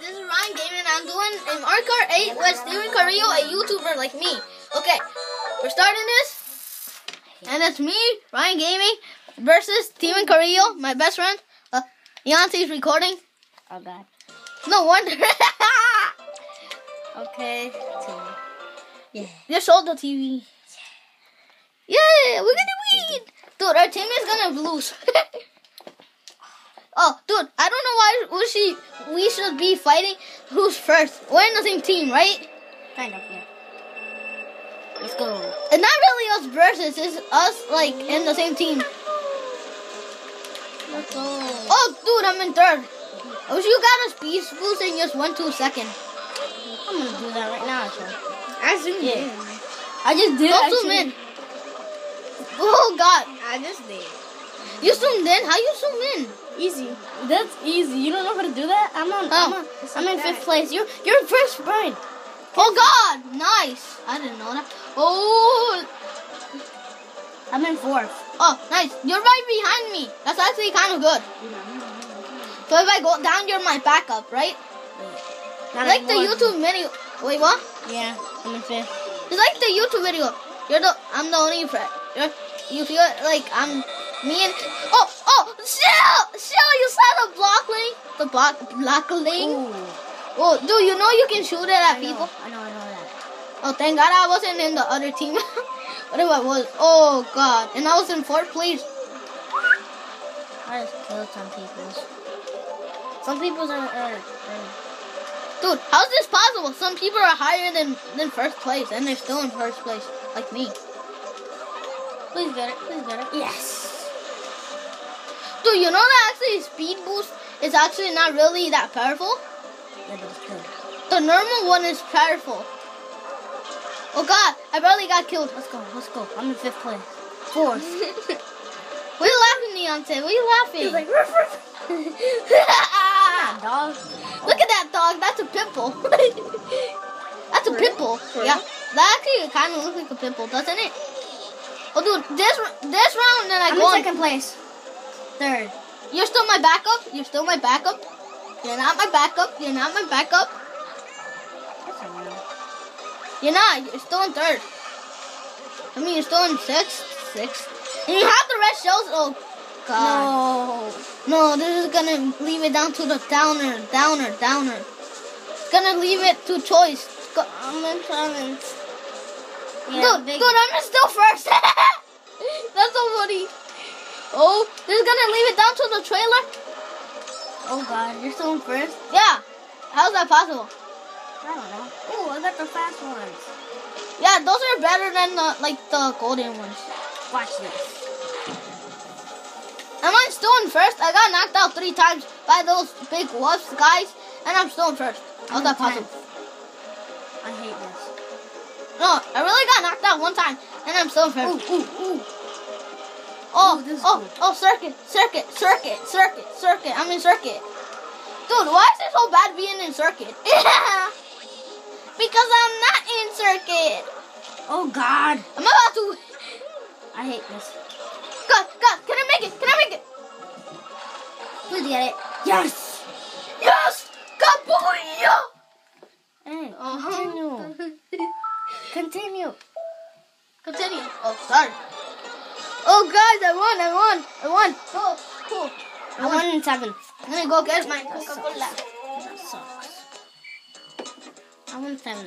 this is Ryan Gaming and I'm doing an Kart 8 with Steven Carrillo, a YouTuber like me. Okay, we're starting this. And it's me, Ryan Gaming, versus Steven Carrillo, my best friend. Uh, Yancey's recording. Oh god. No wonder. Okay. Yeah. Just hold the TV. Yeah, we're gonna win. Dude, our team is gonna lose. oh, dude, I don't know why we should, we should be fighting who's first. We're in the same team, right? Kind of, yeah. Let's go. It's not really us versus, it's us like in the same team. Let's go. Oh, dude, I'm in third. I wish you got a speed boost in just one two second. I'm gonna do that right now, actually. I zoomed Yeah. in. I just did Don't actually. zoom in. Oh God, I just did. You zoomed in? How you zoom in? Easy. That's easy. You don't know how to do that? I'm on. How? I'm, oh. on, I'm like in that. fifth place. You're you're in first, Brian. Oh God, nice. I didn't know that. Oh, I'm in fourth. oh, nice. You're right behind me. That's actually kind of good. So if I go down, you're my backup, right? Not like the. YouTube video. Wait, what? Yeah, I'm in fifth. It's like the YouTube video. You're the. I'm the only friend. You're, you feel like I'm me and. Oh, oh, Shell, Shell, you saw the block link, the block block link. Ooh. Oh, dude, you know you can shoot it at I know, people. I know, I know that. Oh, thank God I wasn't in the other team. what if I was? Oh God, and I was in fourth place. I just killed some people. Some people's are, are, are Dude, how's this possible? Some people are higher than than first place, and they're still in first place, like me. Please get it. Please get it. Yes. You know that actually speed boost is actually not really that powerful. Yeah, but it's good. The normal one is powerful. Oh God, I barely got killed. Let's go. Let's go. I'm in fifth place. Fourth. What are you laughing, Deontay? What are you laughing? He's like, ruff, ruff. Ah, dog. Look at that dog. That's a pimple. That's a pimple. Yeah. That actually kind of looks like a pimple, doesn't it? Oh, dude, this this round, then I I'm go. in on- second place. Third. You're still my backup. You're still my backup. You're not my backup. You're not my backup. That's a no. You're not. You're still in third. I mean, you're still in sixth. Sixth. And you have the red shells. Oh, God. No. No, this is gonna leave it down to the downer, downer, downer. It's gonna leave it to choice. Go- I'm in seventh. dude, dude, I'm still first. That's so funny. Oh, this is gonna leave it down to the trailer. Oh God, you're still in first. Yeah. How's that possible? I don't know. Oh, I got the fast ones. Yeah, those are better than the like the golden ones. Watch this. Am I still in first? I got knocked out three times by those big wolves guys, and I'm still in first. How's that possible? I hate this. No, I really got knocked out one time, and I'm still in first. Ooh, ooh, ooh. Oh, Ooh, oh, oh, circuit, circuit, circuit, circuit, circuit. I'm in circuit. Dude, why is it so bad being in circuit? because I'm not in circuit. Oh God, I'm about to. I hate this. God, God, can I make it? Can I make it? Please get it. Yes. Yes! Kabuya! Hey, Uh-huh. continue. Continue. Continue. Oh, sorry. Oh, guys, I won, I won, I won. Oh, cool. I won in seventh. I'm gonna go get my Coca-Cola. That sucks. I won seventh.